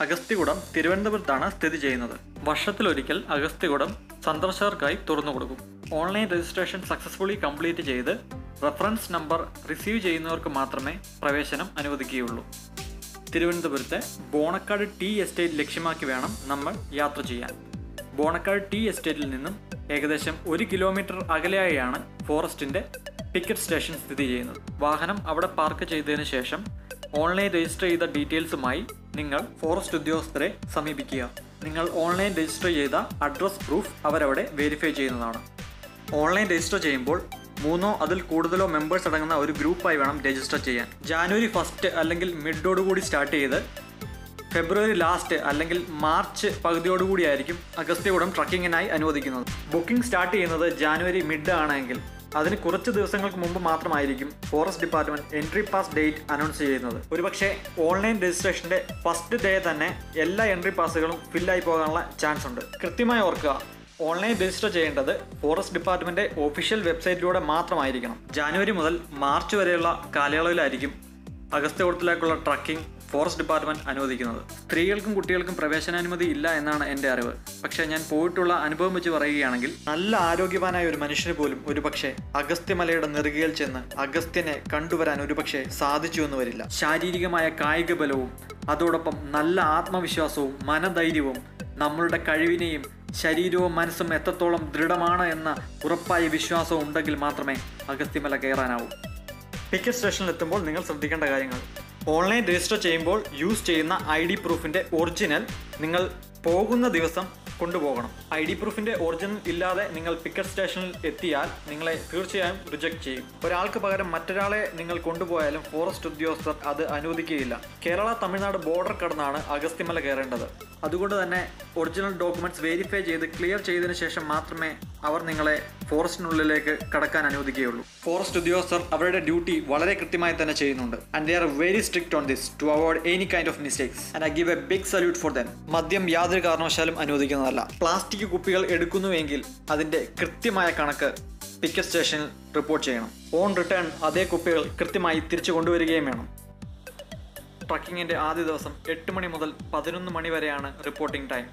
അഗസ്ത്യകുടം തിരുവനന്തപുരത്താണ് സ്ഥിതി ചെയ്യുന്നത്. വർഷത്തിലൊരിക്കൽ അഗസ്ത്യകുടം സന്ദർശകർക്കായി തുറന്നു കൊടുക്കും. ഓൺലൈൻ രജിസ്ട്രേഷൻ സക്സസ്ഫുള്ളി കംപ്ലീറ്റ് ചെയ്ത് റെഫറൻസ് നമ്പർ റിസീവ് ചെയ്യുന്നവർക്ക് മാത്രമേ പ്രവേശനം അനുവദിക്കുകയുള്ളൂ. തിരുവനന്തപുരത്തെ ബോണക്കാട് ടി എസ്റ്റേറ്റ് ലക്ഷ്യമാക്കി വേണം നമ്മൾ യാത്ര ചെയ്യാൻ. ബോണക്കാട് ടി എസ്റ്റേറ്റിൽ നിന്നും ഏകദേശം ഒരു കിലോമീറ്റർ അകലെയായാണ് ഫോറസ്റ്റിന്റെ ടിക്കറ്റ് സ്റ്റേഷൻ സ്ഥിതി ചെയ്യുന്നത്. വാഹനം അവിടെ പാർക്ക് ചെയ്തതിന് ശേഷം ഓൺലൈൻ രജിസ്റ്റർ ചെയ്ത ഡീറ്റെയിൽസുമായി നിങ്ങൾ ഫോറസ്റ്റ് ഉദ്യോഗസ്ഥരെ സമീപിക്കുക. നിങ്ങൾ ഓൺലൈൻ രജിസ്റ്റർ ചെയ്ത അഡ്രസ് പ്രൂഫ് അവരവിടെ വെരിഫൈ ചെയ്യുന്നതാണ്. ഓൺലൈൻ രജിസ്റ്റർ ചെയ്യുമ്പോൾ മൂന്നോ അതിൽ കൂടുതലോ മെമ്പേഴ്സ് അടങ്ങുന്ന ഒരു ഗ്രൂപ്പായി വേണം രജിസ്റ്റർ ചെയ്യാൻ. ജാനുവരി ഫസ്റ്റ് അല്ലെങ്കിൽ മിഡോടുകൂടി സ്റ്റാർട്ട് ചെയ്ത് ഫെബ്രുവരി ലാസ്റ്റ് അല്ലെങ്കിൽ മാർച്ച് പകുതിയോടുകൂടിയായിരിക്കും അഗസ്ത്യകൂടം ട്രക്കിങ്ങിനായി അനുവദിക്കുന്നത്. ബുക്കിംഗ് സ്റ്റാർട്ട് ചെയ്യുന്നത് ജാനുവരി മിഡ് ആണെങ്കിൽ അതിന് കുറച്ച് ദിവസങ്ങൾക്ക് മുമ്പ് മാത്രമായിരിക്കും forest department entry pass date announce ചെയ്യുന്നത്. ഒരുപക്ഷെ ഓൺലൈൻ രജിസ്ട്രേഷന്റെ ഫസ്റ്റ് ഡേ തന്നെ എല്ലാ എൻട്രി പാസുകളും ഫില്ലായി പോകാനുള്ള ചാൻസ് ഉണ്ട്. കൃത്യമായി ഓർക്കുക ഓൺലൈൻ രജിസ്റ്റർ ചെയ്യേണ്ടത് ഫോറസ്റ്റ് ഡിപ്പാർട്ട്മെന്റ് ഒഫീഷ്യൽ വെബ്സൈറ്റിലൂടെ മാത്രമായിരിക്കണം. ജാനുവരി മുതൽ മാർച്ച് വരെയുള്ള കാലയളവിലായിരിക്കും അഗസ്ത്യകുളത്തിലേക്കുള്ള ട്രക്കിംഗ് ഫോറസ്റ്റ് ഡിപ്പാർട്ട്മെന്റ് അനുവദിക്കുന്നത്. സ്ത്രീകൾക്കും കുട്ടികൾക്കും പ്രവേശനാനുമതി ഇല്ല എന്നാണ് എന്റെ അറിവ്. പക്ഷേ ഞാൻ പോയിട്ടുള്ള അനുഭവം വെച്ച് പറയുകയാണെങ്കിൽ നല്ല ആരോഗ്യവാനായ ഒരു മനുഷ്യന് പോലും ഒരുപക്ഷെ അഗസ്ത്യമലയുടെ നെറുകയിൽ ചെന്ന് അഗസ്ത്യനെ കണ്ടുവരാൻ ഒരുപക്ഷെ സാധിച്ചു എന്ന് വരില്ല. ശാരീരികമായ കായിക ബലവും അതോടൊപ്പം നല്ല ആത്മവിശ്വാസവും മനധൈര്യവും നമ്മളുടെ കഴിവിനെയും ശരീരവും മനസ്സും എത്രത്തോളം ദൃഢമാണ് എന്ന ഉറപ്പായ വിശ്വാസവും ഉണ്ടെങ്കിൽ മാത്രമേ അഗസ്ത്യമല കയറാനാവൂ. ടിക്കറ്റ് സ്റ്റേഷനിൽ എത്തുമ്പോൾ നിങ്ങൾ ശ്രദ്ധിക്കേണ്ട കാര്യങ്ങൾ. ഓൺലൈൻ രജിസ്റ്റർ ചെയ്യുമ്പോൾ യൂസ് ചെയ്യുന്ന ഐ ഡി പ്രൂഫിന്റെ ഒറിജിനൽ നിങ്ങൾ പോകുന്ന ദിവസം കൊണ്ടുപോകണം. ഐ ഡി പ്രൂഫിന്റെ ഒറിജിനൽ ഇല്ലാതെ നിങ്ങൾ പിക്കറ്റ് സ്റ്റേഷനിൽ എത്തിയാൽ നിങ്ങളെ തീർച്ചയായും റിജക്ട് ചെയ്യും. ഒരാൾക്ക് പകരം മറ്റൊരാളെ നിങ്ങൾ കൊണ്ടുപോയാലും ഫോറസ്റ്റ് ഉദ്യോഗസ്ഥർ അത് അനുവദിക്കുകയില്ല. കേരള തമിഴ്നാട് ബോർഡർ കടന്നാണ് അഗസ്ത്യമല കയറേണ്ടത്. അതുകൊണ്ട് തന്നെ ഒറിജിനൽ ഡോക്യുമെന്റ്സ് വെരിഫൈ ചെയ്ത് ക്ലിയർ ചെയ്തതിനു ശേഷം മാത്രമേ അവർ നിങ്ങളെ ഫോറസ്റ്റിനുള്ളിലേക്ക് കടക്കാൻ അനുവദിക്കുകയുള്ളൂ. ഫോറസ്റ്റ് ഉദ്യോഗസ്ഥർ അവരുടെ ഡ്യൂട്ടി വളരെ കൃത്യമായി തന്നെ ചെയ്യുന്നുണ്ട്. And they are very strict on this to avoid any kind of mistakes and I give a big salute for them മദ്യം യാതൊരു കാരണവശാലും അനുവദിക്കുന്നതല്ല. പ്ലാസ്റ്റിക് കുപ്പികൾ എടുക്കുന്നുവെങ്കിൽ അതിന്റെ കൃത്യമായ കണക്ക് പിക്ക് സ്റ്റേഷനിൽ റിപ്പോർട്ട് ചെയ്യണം. ഓൺ റിട്ടേൺ അതേ കുപ്പികൾ കൃത്യമായി തിരിച്ചു കൊണ്ടുവരികയും വേണം. ട്രക്കിങ്ങിന്റെ ആദ്യ ദിവസം എട്ട് മണി മുതൽ പതിനൊന്ന് മണി വരെയാണ് റിപ്പോർട്ടിംഗ് ടൈം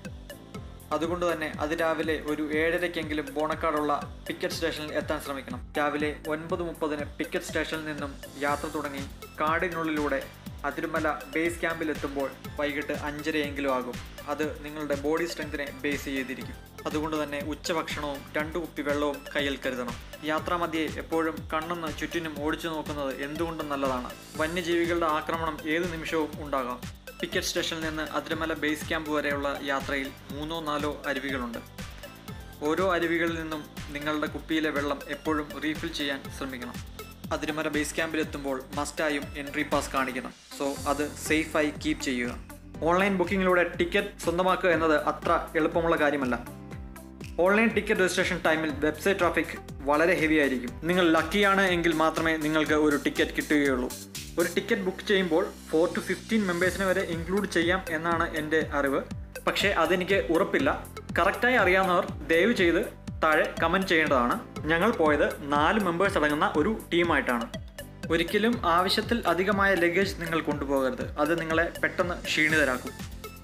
അതുകൊണ്ട് തന്നെ അതിരാവിലെ ഒരു ഏഴരയ്ക്കെങ്കിലും ബോണക്കാടുള്ള പിക്കറ്റ് സ്റ്റേഷനിൽ എത്താൻ ശ്രമിക്കണം. രാവിലെ ഒൻപത് മുപ്പതിന് പിക്കറ്റ് സ്റ്റേഷനിൽ നിന്നും യാത്ര തുടങ്ങി കാടിനുള്ളിലൂടെ അതിരുമല ബേസ് ക്യാമ്പിൽ എത്തുമ്പോൾ വൈകിട്ട് അഞ്ചരയെങ്കിലും ആകും. അത് നിങ്ങളുടെ ബോഡി സ്ട്രെങ്തിനെ ബേസ് ചെയ്തിരിക്കും. അതുകൊണ്ട് തന്നെ ഉച്ചഭക്ഷണവും രണ്ടു കുപ്പി വെള്ളവും കയ്യിൽ കരുതണം. യാത്രാമധ്യേ എപ്പോഴും കണ്ണെന്ന് ചുറ്റിനും ഓടിച്ചു നോക്കുന്നത് എന്തുകൊണ്ടും നല്ലതാണ്. വന്യജീവികളുടെ ആക്രമണം ഏത് നിമിഷവും ഉണ്ടാകാം. പിക്കറ്റ് സ്റ്റേഷനിൽ നിന്ന് അതിരമല ബേസ് ക്യാമ്പ് വരെയുള്ള യാത്രയിൽ മൂന്നോ നാലോ അരുവികളുണ്ട്. ഓരോ അരുവികളിൽ നിന്നും നിങ്ങളുടെ കുപ്പിയിലെ വെള്ളം എപ്പോഴും റീഫിൽ ചെയ്യാൻ ശ്രമിക്കണം. അതിരമല ബേസ് ക്യാമ്പിലെത്തുമ്പോൾ മസ്റ്റായും എൻട്രി പാസ് കാണിക്കണം. സോ അത് സേഫായി കീപ്പ് ചെയ്യുക. ഓൺലൈൻ ബുക്കിങ്ങിലൂടെ ടിക്കറ്റ് സ്വന്തമാക്കുക എന്നത് അത്ര എളുപ്പമുള്ള കാര്യമല്ല. ഓൺലൈൻ ടിക്കറ്റ് രജിസ്ട്രേഷൻ ടൈമിൽ വെബ്സൈറ്റ് ട്രാഫിക് വളരെ ഹെവി ആയിരിക്കും. നിങ്ങൾ ലക്കിയാണ് എങ്കിൽ മാത്രമേ നിങ്ങൾക്ക് ഒരു ടിക്കറ്റ് കിട്ടുകയുള്ളൂ. ഒരു ടിക്കറ്റ് ബുക്ക് ചെയ്യുമ്പോൾ ഫോർ ടു ഫിഫ്റ്റീൻ മെമ്പേഴ്സിനെ വരെ ഇൻക്ലൂഡ് ചെയ്യാം എന്നാണ് എന്റെ അറിവ്. പക്ഷേ അതെനിക്ക് ഉറപ്പില്ല. കറക്റ്റായി അറിയാവുന്നവർ ദയവ് ചെയ്ത് താഴെ കമന്റ് ചെയ്യേണ്ടതാണ്. ഞങ്ങൾ പോയത് നാല് മെമ്പേഴ്സ് അടങ്ങുന്ന ഒരു ടീമായിട്ടാണ് ഒരിക്കലും ആവശ്യത്തിൽ അധികമായ ലഗേജ് നിങ്ങൾ കൊണ്ടുപോകരുത്. അത് നിങ്ങളെ പെട്ടെന്ന് ക്ഷീണിതരാക്കും.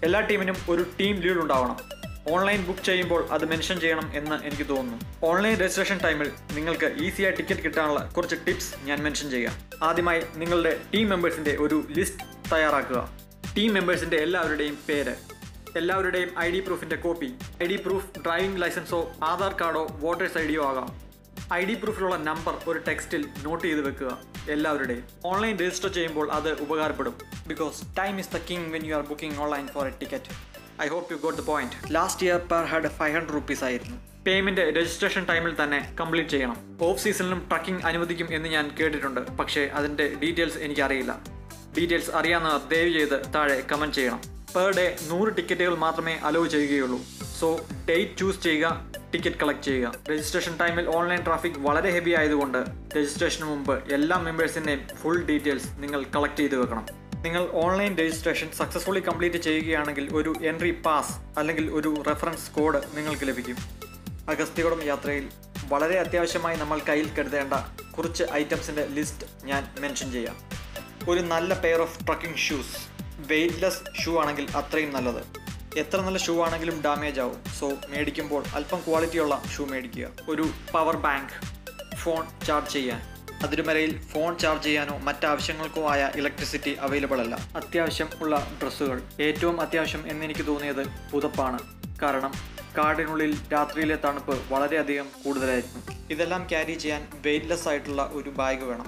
എല്ലാ ടീമിനും ഒരു ടീം ലീഡ് ഉണ്ടാവണം. ഓൺലൈൻ ബുക്ക് ചെയ്യുമ്പോൾ അത് മെൻഷൻ ചെയ്യണം എന്ന് എനിക്ക് തോന്നുന്നു. ഓൺലൈൻ രജിസ്ട്രേഷൻ ടൈമിൽ നിങ്ങൾക്ക് ഈസിയായി ടിക്കറ്റ് കിട്ടാനുള്ള കുറച്ച് ടിപ്സ് ഞാൻ മെൻഷൻ ചെയ്യാം. ആദ്യമായി നിങ്ങളുടെ ടീം മെമ്പേഴ്സിന്റെ ഒരു ലിസ്റ്റ് തയ്യാറാക്കുക. ടീം മെമ്പേഴ്സിന്റെ എല്ലാവരുടെയും പേര് എല്ലാവരുടെയും I D പ്രൂഫിന്റെ copy I D proof driving ലൈസൻസോ Aadhaar കാർഡോ വോട്ടേഴ്സ് ഐ ഡിയോ ആകാം. ഐ ഡി പ്രൂഫിലുള്ള നമ്പർ ഒരു ടെക്സ്റ്റിൽ നോട്ട് ചെയ്ത് വെക്കുക. എല്ലാവരുടെയും ഓൺലൈൻ രജിസ്റ്റർ ചെയ്യുമ്പോൾ അത് ഉപകാരപ്പെടും. Because time is the king when you are booking online for a ticket. I hope you got the point. Last year per head five hundred rupees ആയിരുന്നു. പേയ്മെന്റ് രജിസ്ട്രേഷൻ ടൈമിൽ തന്നെ complete ചെയ്യണം. Of സീസണിലും trekking അനുവദിക്കും എന്ന് ഞാൻ കേട്ടിട്ടുണ്ട്. പക്ഷേ അതിന്റെ ഡീറ്റെയിൽസ് എനിക്കറിയില്ല. ഡീറ്റെയിൽസ് അറിയാവുന്നവർ ദയവ് ചെയ്ത് താഴെ കമന്റ് ചെയ്യണം. പെർ ഡേ നൂറ് ടിക്കറ്റുകൾ മാത്രമേ അലോ ചെയ്യുകയുള്ളൂ. സോ ഡേറ്റ് ചൂസ് ചെയ്യുക ടിക്കറ്റ് കളക്ട് ചെയ്യുക. രജിസ്ട്രേഷൻ ടൈമിൽ ഓൺലൈൻ ട്രാഫിക് വളരെ ഹെവി ആയതുകൊണ്ട് രജിസ്ട്രേഷന് മുമ്പ് എല്ലാ മെമ്പേഴ്സിന്റെയും ഫുൾ ഡീറ്റെയിൽസ് നിങ്ങൾ കളക്ട് ചെയ്ത് വെക്കണം. നിങ്ങൾ ഓൺലൈൻ രജിസ്ട്രേഷൻ സക്സസ്ഫുള്ളി കംപ്ലീറ്റ് ചെയ്യുകയാണെങ്കിൽ ഒരു എൻട്രി പാസ് അല്ലെങ്കിൽ ഒരു റെഫറൻസ് കോഡ് നിങ്ങൾക്ക് ലഭിക്കും. അഗസ്ത്യകുടം യാത്രയിൽ വളരെ അത്യാവശ്യമായി നമ്മൾ കയ്യിൽ കരുതേണ്ട കുറച്ച് ഐറ്റംസിന്റെ ലിസ്റ്റ് ഞാൻ മെൻഷൻ ചെയ്യാം. ഒരു നല്ല pair of trekking shoes weightless shoe ആണെങ്കിൽ അത്രയും നല്ലത്. എത്ര നല്ല ഷൂ ആണെങ്കിലും ഡാമേജ് ആവും. സോ മേടിക്കുമ്പോൾ അല്പം ക്വാളിറ്റിയുള്ള ഷൂ മേടിക്കുക. ഒരു പവർ ബാങ്ക് ഫോൺ ചാർജ് ചെയ്യാൻ. അതിരുമലയിൽ ഫോൺ ചാർജ് ചെയ്യാനോ മറ്റാവശ്യങ്ങൾക്കോ ആയ ഇലക്ട്രിസിറ്റി അവൈലബിൾ അല്ല. അത്യാവശ്യം ഉള്ള ഡ്രസ്സുകൾ. ഏറ്റവും അത്യാവശ്യം എന്നെനിക്ക് തോന്നിയത് പുതപ്പാണ്. കാരണം കാടിനുള്ളിൽ രാത്രിയിലെ തണുപ്പ് വളരെയധികം കൂടുതലായിരുന്നു ഇതെല്ലാം ക്യാരി ചെയ്യാൻ വെയിറ്റ്ലെസ് ആയിട്ടുള്ള ഒരു ബാഗ് വേണം.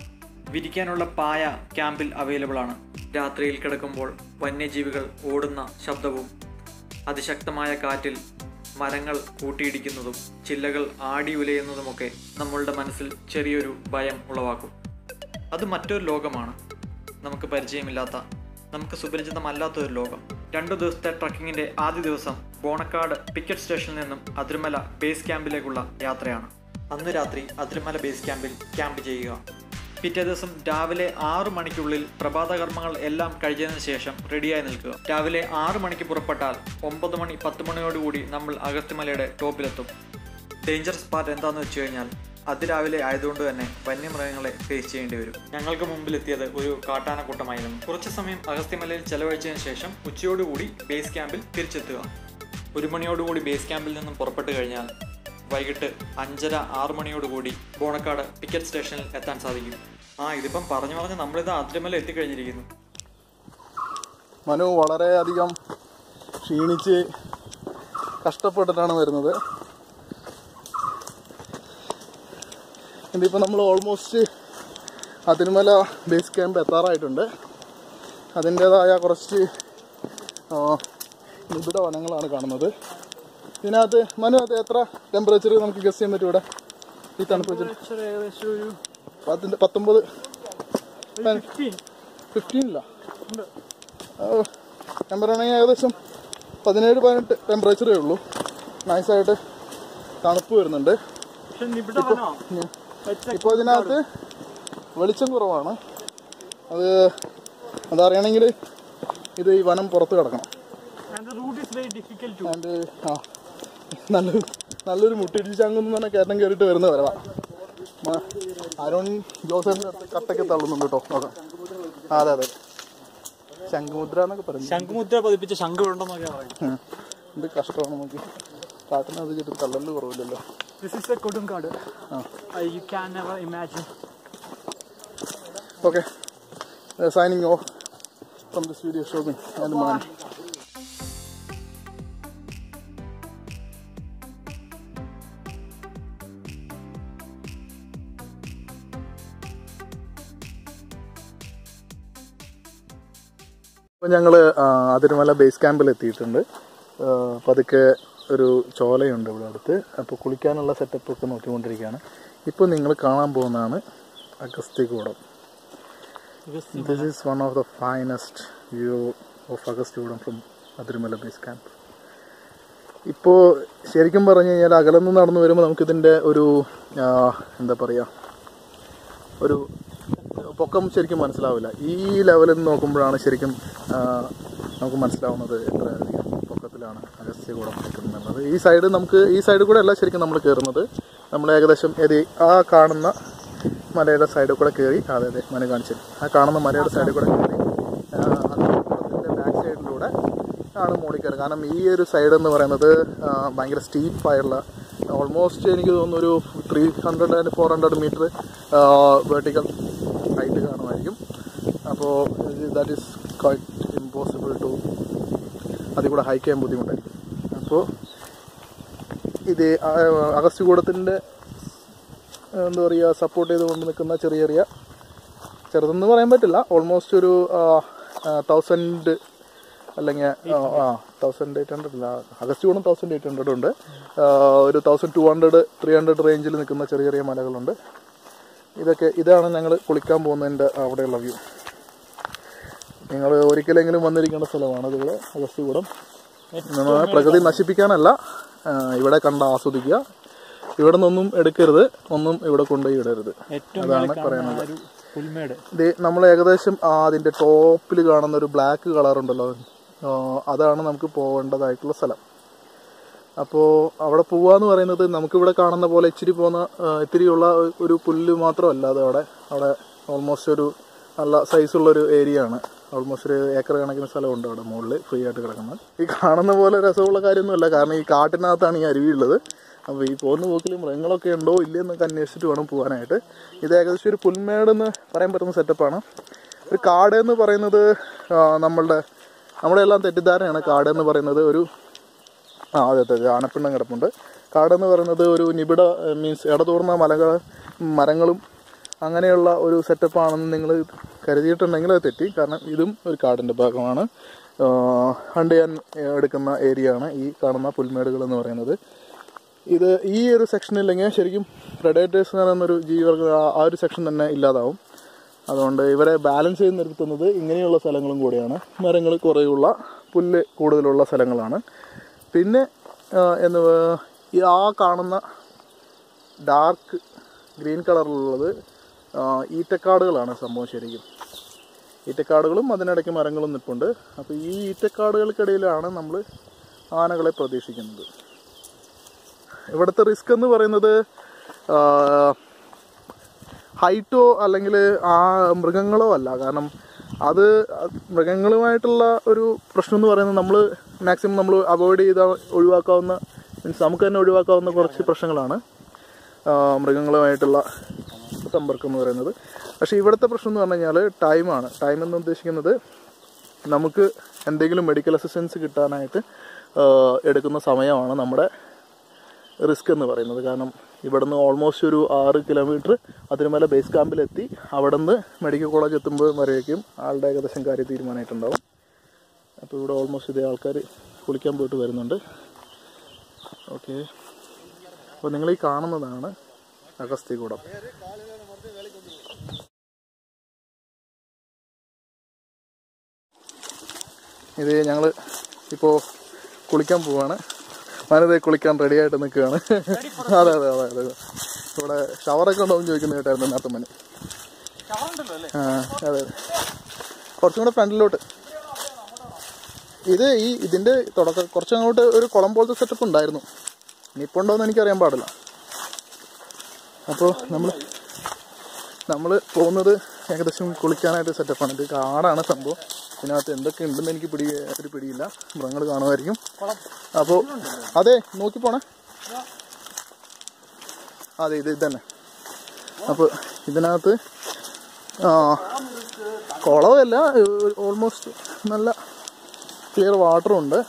വിരിക്കാനുള്ള പായ ക്യാമ്പിൽ അവൈലബിൾ ആണ്. രാത്രിയിൽ കിടക്കുമ്പോൾ വന്യജീവികൾ ഓടുന്ന ശബ്ദവും അതിശക്തമായ കാറ്റിൽ മരങ്ങൾ കൂട്ടിയിടിക്കുന്നതും ചില്ലകൾ ആടി ഉലയുന്നതുമൊക്കെ നമ്മളുടെ മനസ്സിൽ ചെറിയൊരു ഭയം ഉളവാക്കും. അത് മറ്റൊരു ലോകമാണ്. നമുക്ക് പരിചയമില്ലാത്ത നമുക്ക് സുപരിചിതമല്ലാത്ത ഒരു ലോകം. രണ്ടു ദിവസത്തെ ട്രക്കിങ്ങിന്റെ ആദ്യ ദിവസം ബോണക്കാട് പിക്കറ്റ് സ്റ്റേഷനിൽ നിന്നും അതിരുമല ബേസ് ക്യാമ്പിലേക്കുള്ള യാത്രയാണ്. അന്ന് രാത്രി അതിരുമല ബേസ് ക്യാമ്പിൽ ക്യാമ്പ് ചെയ്യുക. പിറ്റേ ദിവസം രാവിലെ ആറു മണിക്കുള്ളിൽ പ്രഭാത കർമ്മങ്ങൾ എല്ലാം കഴിഞ്ഞതിന് ശേഷം റെഡിയായി നിൽക്കുക. രാവിലെ ആറു മണിക്ക് പുറപ്പെട്ടാൽ ഒമ്പത് മണി പത്ത് മണിയോടുകൂടി നമ്മൾ അഗസ്ത്യമലയുടെ ടോപ്പിലെത്തും. ഡേഞ്ചർ പാർട്ട് എന്താണെന്ന് വെച്ച് കഴിഞ്ഞാൽ അതിരാവിലെ ആയതുകൊണ്ട് തന്നെ വന്യമൃഗങ്ങളെ ഫേസ് ചെയ്യേണ്ടി വരും. ഞങ്ങൾക്ക് മുമ്പിലെത്തിയത് ഒരു കാട്ടാനക്കൂട്ടമായിരുന്നു. കുറച്ച് സമയം അഗസ്ത്യമലയിൽ ചെലവഴിച്ചതിന് ശേഷം ഉച്ചയോടുകൂടി ബേസ് ക്യാമ്പിൽ തിരിച്ചെത്തുക. ഒരു മണിയോടുകൂടി ബേസ് ക്യാമ്പിൽ നിന്നും പുറപ്പെട്ടു കഴിഞ്ഞാൽ വൈകിട്ട് അഞ്ചര ആറ് മണിയോടുകൂടി ബോണക്കാട് ടിക്കറ്റ് സ്റ്റേഷനിൽ എത്താൻ സാധിക്കും. ആ ഇതിപ്പം പറഞ്ഞു പറഞ്ഞ് നമ്മളിത് അതിരമല എത്തിക്കഴിഞ്ഞിരിക്കുന്നു. മനു വളരെയധികം ക്ഷീണിച്ച് കഷ്ടപ്പെട്ടിട്ടാണ് വരുന്നത്. ഇതിപ്പോൾ നമ്മൾ ഓൾമോസ്റ്റ് അതിരുമല ബേസ് ക്യാമ്പ് എത്താറായിട്ടുണ്ട്. അതിന്റേതായ കുറച്ച് നിബിഡ വനങ്ങളാണ് കാണുന്നത്. ഇതിനകത്ത് മനു അത് എത്ര ടെമ്പറേച്ചർ നമുക്ക് ഗസ് ചെയ്യാൻ പറ്റും ഇവിടെ? ഈ തണുപ്പ് ഏകദേശം ഒരു പത്തിന്റെ പത്തൊമ്പത്. ഫിഫ്റ്റീനില്ല ഞാൻ പറയുകയാണെങ്കിൽ ഏകദേശം പതിനേഴ് പതിനെട്ട് ടെമ്പറേച്ചറേ ഉള്ളൂ. നൈസായിട്ട് തണുപ്പ് വരുന്നുണ്ട്. ഇപ്പോൾ ഇതിനകത്ത് വെളിച്ചം കുറവാണ്. അത് അതറിയണമെങ്കിൽ ഇത് ഈ വനം പുറത്ത് കിടക്കണം. ആൻഡ് ആ നല്ലൊരു നല്ലൊരു മുട്ടിടിച്ച് പറഞ്ഞാൽ കയറ്റം കയറിയിട്ട് വരുന്ന വരവാ മ- അരുൺ ജോസഫ് കട്ടൊക്കെ തള്ളുന്നുണ്ട് കേട്ടോ. നോക്കാം. അതെ അതെ. ശംഖുമുദ്ര എന്നൊക്കെ പറഞ്ഞു ശംഖുമുദ്ര പതിപ്പിച്ച ശംഖു ഉണ്ടെന്നൊക്കെ പറയും. എന്ത് കഷ്ടമാണ് നമുക്ക്. കാട്ടിനകത്ത് കിട്ടും തള്ളൽ കുറവില്ലല്ലോ. This is a കൊടുങ്കാട് you can never imagine okay signing off from this video shopping and man അപ്പോൾ ഞങ്ങൾ അതിരുമല ബേസ് ക്യാമ്പിൽ എത്തിയിട്ടുണ്ട്. പതുക്കെ ഒരു ചോലയുണ്ട് ഇവിടെ അടുത്ത്. അപ്പോൾ കുളിക്കാനുള്ള സെറ്റപ്പ് ഒക്കെ നോക്കിക്കൊണ്ടിരിക്കുകയാണ്. ഇപ്പോൾ നിങ്ങൾ കാണാൻ പോകുന്നതാണ് Agasthyakoodam this is one of the finest view of Agasthyakoodam from Athirumala base camp ഇപ്പോൾ ശരിക്കും പറഞ്ഞു കഴിഞ്ഞാൽ അകലെന്ന് നടന്നു വരുമ്പോൾ നമുക്കിതിന്റെ ഒരു എന്താ പറയുക ഒരു പൊക്കം ശരിക്കും മനസ്സിലാവില്ല. ഈ ലെവലിൽ നിന്ന് നോക്കുമ്പോഴാണ് ശരിക്കും നമുക്ക് മനസ്സിലാവുന്നത് എത്ര അധികം പൊക്കത്തിലാണ് അഗസ്ത്യകൂടം നിൽക്കുന്നത് ഈ സൈഡ് നമുക്ക് ഈ സൈഡ് കൂടെ അല്ല ശരിക്കും നമ്മൾ കയറുന്നത് നമ്മൾ ഏകദേശം ഏത് ആ കാണുന്ന മലയുടെ സൈഡിൽ കൂടെ കയറി അതെ അതെ മല കാണിച്ചത് ആ കാണുന്ന മലയുടെ സൈഡിൽ കൂടെ കയറി അഗസ്ത്യകൂടത്തിന്റെ ബാക്ക് സൈഡിലൂടെ ആണ് മോളിൽ കാരണം ഈ ഒരു സൈഡ് എന്ന് പറയുന്നത് ഭയങ്കര സ്റ്റീപ്പായുള്ള ഓൾമോസ്റ്റ് എനിക്ക് തോന്നുന്നു ഒരു three hundred and four hundred meter vertical അപ്പോൾ that is quite impossible to അതിൽ കൂടെ ഹൈക്ക് ചെയ്യാൻ ബുദ്ധിമുട്ടായിരിക്കും അപ്പോൾ ഇത് അഗസ്റ്റ് അഗസ്ത്യകൂടത്തിന്റെ എന്താ പറയുക സപ്പോർട്ട് ചെയ്തുകൊണ്ട് നിൽക്കുന്ന ചെറിയ ചെറിയ ചെറുതെന്ന് പറയാൻ പറ്റില്ല. ഓൾമോസ്റ്റ് ഒരു തൗസൻഡ് അല്ലെങ്കിൽ ആ തൗസൻഡ് എയ്റ്റ് ഹൺഡ്രഡ് അല്ല അഗസ്റ്റ് കൂടും തൗസൻഡ് എയ്റ്റ് ഹൺഡ്രഡ് ഉണ്ട് ഒരു thousand two hundred three hundred റേഞ്ചിൽ നിൽക്കുന്ന ചെറിയ ചെറിയ മലകളുണ്ട്. ഇതൊക്കെ ഇതാണ് ഞങ്ങൾ കുളിക്കാൻ പോകുന്നതിന്റെ അവിടെയുള്ള വ്യൂ നിങ്ങൾ ഒരിക്കലെങ്കിലും വന്നിരിക്കേണ്ട സ്ഥലമാണ് ഇതിവിടെ അഗസ്തികൂടം നമ്മൾ പ്രകൃതി നശിപ്പിക്കാനല്ല ഇവിടെ കണ്ട് ആസ്വദിക്കുക. ഇവിടെ നിന്നൊന്നും എടുക്കരുത് ഒന്നും ഇവിടെ കൊണ്ടുപോയി ഇടരുത്. അതാണ് പറയുന്നത്. ഇത് നമ്മൾ ഏകദേശം അതിന്റെ അതിന്റെ ടോപ്പിൽ കാണുന്ന ഒരു ബ്ലാക്ക് കളർ ഉണ്ടല്ലോ അതാണ് നമുക്ക് പോകേണ്ടതായിട്ടുള്ള സ്ഥലം. അപ്പോൾ അവിടെ പോവാന്ന് പറയുന്നത് നമുക്കിവിടെ കാണുന്ന പോലെ ഇച്ചിരി പോകുന്ന ഇത്തിരിയുള്ള ഒരു പുല്ല് മാത്രമല്ല അത് അവിടെ. അവിടെ ഓൾമോസ്റ്റ് ഒരു നല്ല സൈസുള്ളൊരു ഏരിയ ആണ്. ഓൾമോസ്റ്റ് ഒരു ഏക്കർ കണക്കിന് സ്ഥലമുണ്ട് അവിടെ മുകളിൽ ഫ്രീ ആയിട്ട് കിടക്കുന്നത്. ഈ കാണുന്ന പോലെ രസമുള്ള കാര്യമൊന്നുമല്ല കാരണം ഈ കാട്ടിനകത്താണ് ഈ അരുവി ഉള്ളത്. അപ്പോൾ ഈ പോകുന്ന പോക്കിൽ മൃഗങ്ങളൊക്കെ ഉണ്ടോ ഇല്ലേ എന്നൊക്കെ അന്വേഷിച്ചിട്ട് വേണം പോകാനായിട്ട്. ഇത് ഏകദേശം ഒരു പുൽമേട് എന്ന് പറയാൻ പറ്റുന്ന സെറ്റപ്പാണ് ഒരു കാട് എന്ന് പറയുന്നത് നമ്മളുടെ നമ്മുടെ എല്ലാം തെറ്റിദ്ധാരണയാണ്. കാട് എന്ന് പറയുന്നത് ഒരു ആ അതെ അതെ ആനപ്പിണ്ണം കിടപ്പുണ്ട്. കാടെന്ന് പറയുന്നത് ഒരു നിബിഡ മീൻസ് ഇടതൂർന്ന മലകൾ മരങ്ങളും അങ്ങനെയുള്ള ഒരു സെറ്റപ്പാണെന്ന് നിങ്ങൾ കരുതിയിട്ടുണ്ടെങ്കിൽ അത് തെറ്റി. കാരണം ഇതും ഒരു കാടിന്റെ ഭാഗമാണ്. ഹണ്ട് ചെയ്യാൻ എടുക്കുന്ന ഏരിയ ആണ് ഈ കാണുന്ന പുൽമേടുകൾ എന്ന് പറയുന്നത്. ഇത് ഈ ഒരു സെക്ഷൻ ഇല്ലെങ്കിൽ ശരിക്കും പ്രഡേറ്റേഴ്സ് എന്ന് പറയുന്നൊരു ജീവികൾക്ക് ആ- ഒരു സെക്ഷൻ തന്നെ ഇല്ലാതാവും. അതുകൊണ്ട് ഇവരെ ബാലൻസ് ചെയ്ത് നിർത്തുന്നത് ഇങ്ങനെയുള്ള സ്ഥലങ്ങളും കൂടിയാണ്. മരങ്ങൾ കുറേയുള്ള പുല്ല് കൂടുതലുള്ള സ്ഥലങ്ങളാണ്. പിന്നെ എന്ന് ആ കാണുന്ന ഡാർക്ക് ഗ്രീൻ കളറിലുള്ളത് ഈറ്റക്കാടുകളാണ് സംഭവം ശരിക്കും. ഈറ്റക്കാടുകളും അതിനിടയ്ക്ക് മരങ്ങളും നിൽപ്പുണ്ട് അപ്പോൾ ഈ ഈറ്റക്കാടുകൾക്കിടയിലാണ് നമ്മൾ ആനകളെ പ്രതീക്ഷിക്കുന്നത്. ഇവിടുത്തെ റിസ്ക് എന്ന് പറയുന്നത് ഹൈറ്റോ അല്ലെങ്കിൽ ആ മൃഗങ്ങളോ അല്ല. കാരണം അത് മൃഗങ്ങളുമായിട്ടുള്ള ഒരു പ്രശ്നം എന്ന് പറയുന്നത് നമ്മൾ മാക്സിമം നമ്മൾ അവോയ്ഡ് ചെയ്ത ഒഴിവാക്കാവുന്ന മീൻസ് നമുക്ക് തന്നെ ഒഴിവാക്കാവുന്ന കുറച്ച് പ്രശ്നങ്ങളാണ് മൃഗങ്ങളുമായിട്ടുള്ള സമ്പർക്കം എന്ന് പറയുന്നത്. പക്ഷേ ഇവിടുത്തെ പ്രശ്നം എന്ന് പറഞ്ഞു കഴിഞ്ഞാൽ ടൈമാണ് ടൈം എന്ന് ഉദ്ദേശിക്കുന്നത് നമുക്ക് എന്തെങ്കിലും മെഡിക്കൽ അസിസ്റ്റൻസ് കിട്ടാനായിട്ട് എടുക്കുന്ന സമയമാണ് നമ്മുടെ റിസ്ക് എന്ന് പറയുന്നത്. കാരണം ഇവിടുന്ന് ഓൾമോസ്റ്റ് ഒരു ആറ് കിലോമീറ്റർ അതിരുമല ബേസ് ക്യാമ്പിലെത്തി അവിടെ നിന്ന് മെഡിക്കൽ കോളേജ് എത്തുമ്പോൾ വരേക്കും ആളുടെ ഏകദേശം കാര്യം തീരുമാനമായിട്ടുണ്ടാവും. അപ്പോൾ ഇവിടെ ഓൾമോസ്റ്റ് ഇതേ ആൾക്കാർ കുളിക്കാൻ പോയിട്ട് വരുന്നുണ്ട്. ഓക്കെ അപ്പോൾ നിങ്ങൾ ഈ കാണുന്നതാണ് അഗസ്ത്യകൂടം. ഇത് ഞങ്ങൾ ഇപ്പോൾ കുളിക്കാൻ പോവാണ്. ഞാനിത് കുളിക്കാൻ റെഡി ആയിട്ട് നിൽക്കുകയാണ്. അതെ അതെ അതെ അതെ. ഇവിടെ ഷവറൊക്കെ ഉണ്ടോ എന്ന് ചോദിക്കുന്നത് കേട്ടായിരുന്നു നേരത്തെ ആ അതെ അതെ. കുറച്ചും കൂടെ ഫ്രണ്ടിലോട്ട്. ഇത് ഈ ഇതിന്റെ തുടക്കം കുറച്ചങ്ങോട്ട് ഒരു കുളം പോലത്തെ സെറ്റപ്പ് ഉണ്ടായിരുന്നു. ഇനിയിപ്പോൾ ഉണ്ടോയെന്ന് എനിക്കറിയാൻ പാടില്ല. അപ്പോൾ നമ്മൾ നമ്മൾ പോകുന്നത് ഏകദേശം കുളിക്കാനായിട്ട് സെറ്റപ്പാണ് ഇത് കാടാണ് സംഭവം. ഇതിനകത്ത് എന്തൊക്കെ ഉണ്ടെന്ന് എനിക്ക് പിടി ഒരു പിടിയില്ല. മൃഗങ്ങൾ കാണുമായിരിക്കും. അപ്പോൾ അതെ നോക്കി പോണേ. അതെ ഇത് ഇതന്നെ. അപ്പോൾ ഇതിനകത്ത് ആ കുളമല്ല ഓൾമോസ്റ്റ് നല്ല ക്ലിയർ വാട്ടറും ഉണ്ട്.